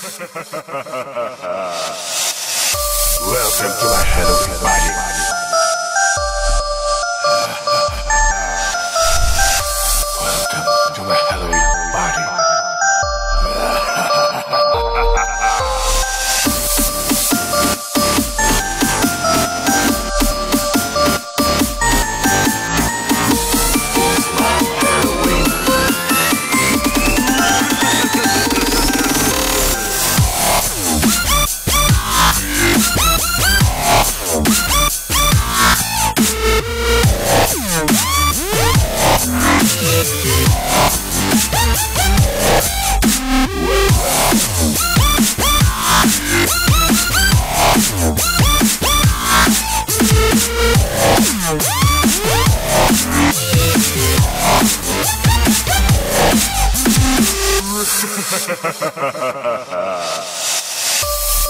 Welcome to my Halloween party. Welcome to my Halloween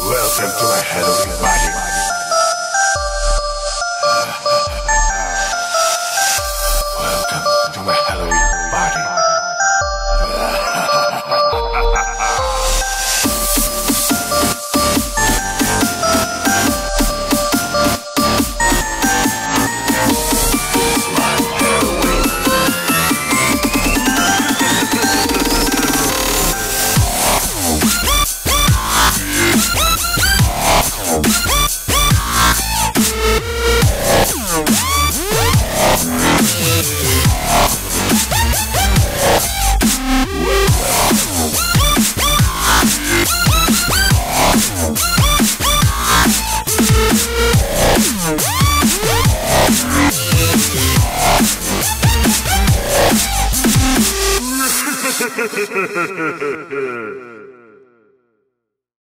Welcome to my Halloween party. Hehehehe